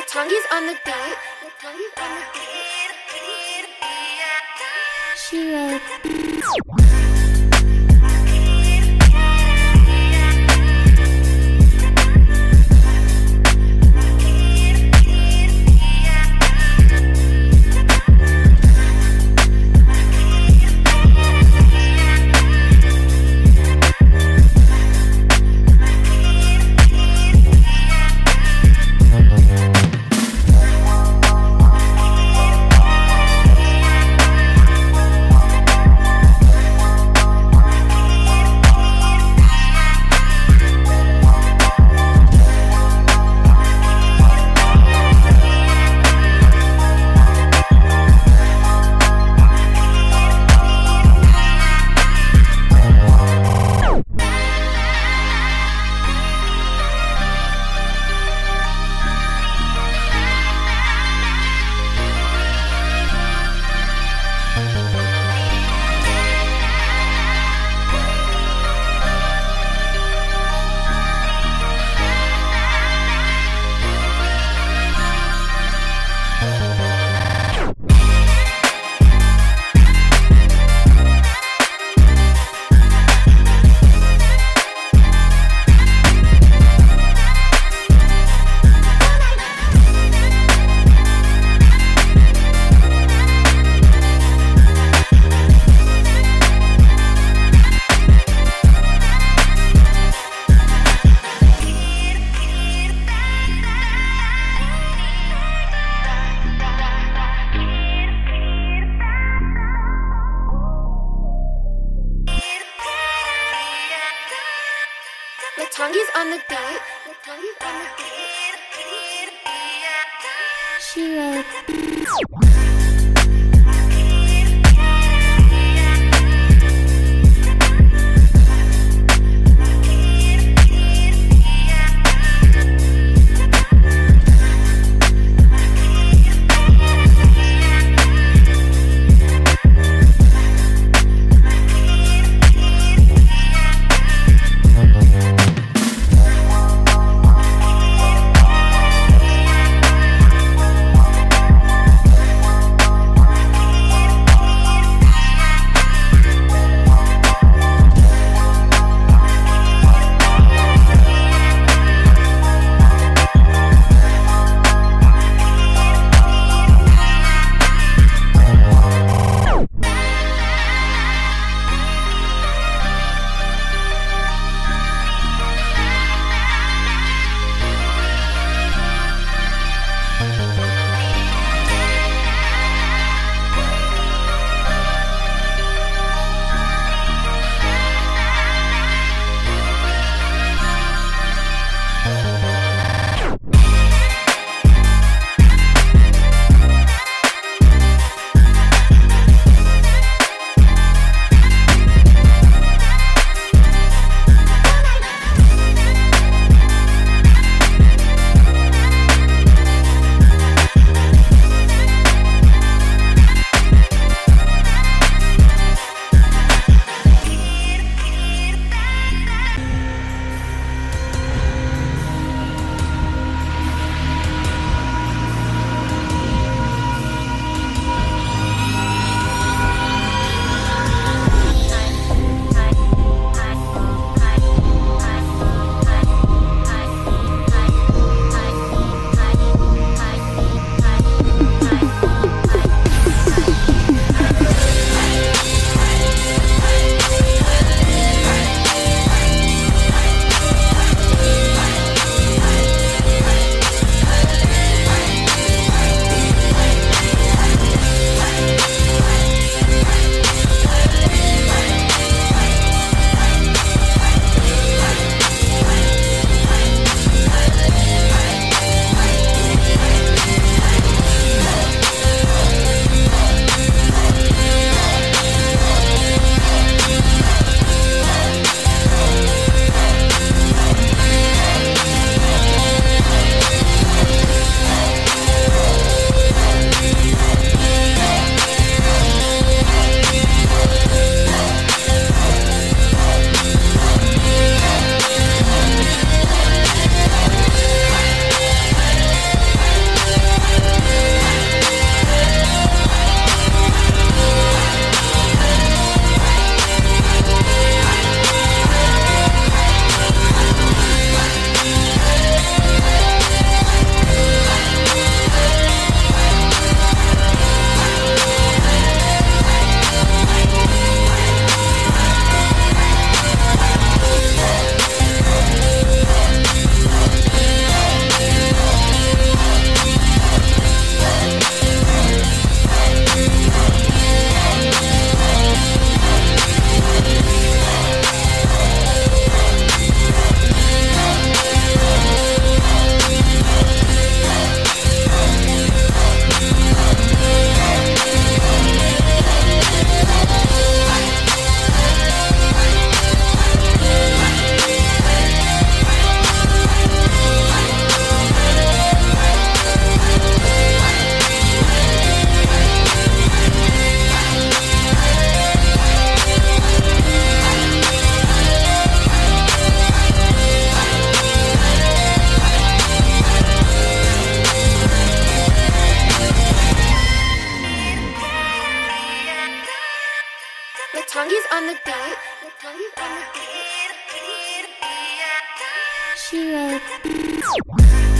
The beat. Latongi's on the beat. She wrote. Latongi's on the beat. Latongi's on the beat. She wrote. On the date. She wrote.